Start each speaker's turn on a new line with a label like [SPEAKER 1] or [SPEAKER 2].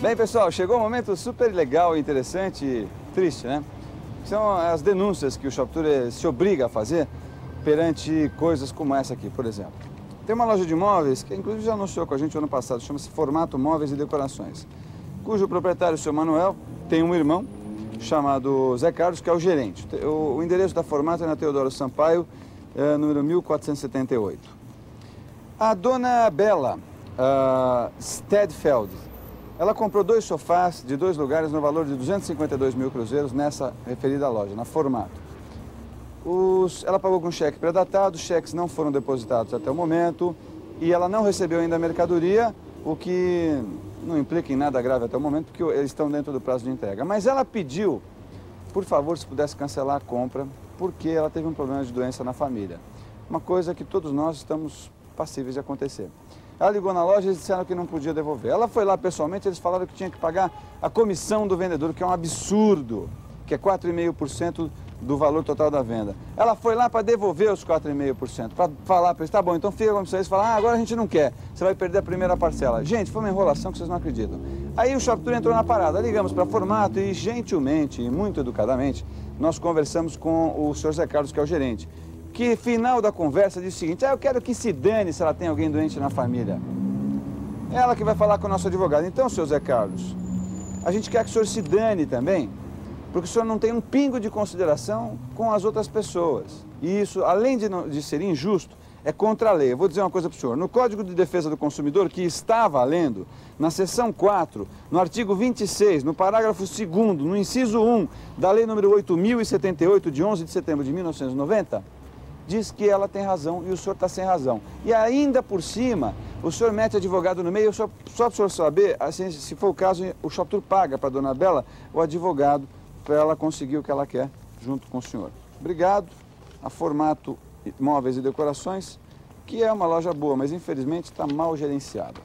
[SPEAKER 1] Bem, pessoal, chegou um momento super legal, interessante e triste, né? São as denúncias que o ShopTour se obriga a fazer perante coisas como essa aqui, por exemplo. Tem uma loja de móveis que inclusive já anunciou com a gente ano passado, chama-se Formato Móveis e Decorações, cujo proprietário, o seu Manuel, tem um irmão chamado Zé Carlos, que é o gerente. O, endereço da Formato é na Teodoro Sampaio, é, número 1478. A dona Bela uh, Stedfeld, ela comprou dois sofás de dois lugares no valor de 252 mil cruzeiros nessa referida loja, na Formato. Os, ela pagou com cheque predatado, os cheques não foram depositados até o momento e ela não recebeu ainda a mercadoria, o que não implica em nada grave até o momento, porque eles estão dentro do prazo de entrega. Mas ela pediu, por favor, se pudesse cancelar a compra, porque ela teve um problema de doença na família. Uma coisa que todos nós estamos passíveis de acontecer. Ela ligou na loja e eles disseram que não podia devolver. Ela foi lá pessoalmente, eles falaram que tinha que pagar a comissão do vendedor, que é um absurdo, que é 4,5% do valor total da venda. Ela foi lá para devolver os 4,5%, para falar para eles, tá bom, então fica com vocês, falar, ah, agora a gente não quer, você vai perder a primeira parcela. Gente, foi uma enrolação que vocês não acreditam. Aí o ShopTour entrou na parada, ligamos para formato e gentilmente e muito educadamente, nós conversamos com o senhor Zé Carlos, que é o gerente que final da conversa diz o seguinte, ah, eu quero que se dane se ela tem alguém doente na família. Ela que vai falar com o nosso advogado. Então, senhor Zé Carlos, a gente quer que o senhor se dane também, porque o senhor não tem um pingo de consideração com as outras pessoas. E isso, além de, não, de ser injusto, é contra a lei. Eu vou dizer uma coisa para o senhor. No Código de Defesa do Consumidor, que está valendo, na seção 4, no artigo 26, no parágrafo 2 no inciso 1 da Lei número 8.078, de 11 de setembro de 1990, diz que ela tem razão e o senhor está sem razão. E ainda por cima, o senhor mete advogado no meio, só, só para o senhor saber, assim, se for o caso, o Shoptour paga para a dona Bela o advogado para ela conseguir o que ela quer junto com o senhor. Obrigado. A Formato Móveis e Decorações, que é uma loja boa, mas infelizmente está mal gerenciada.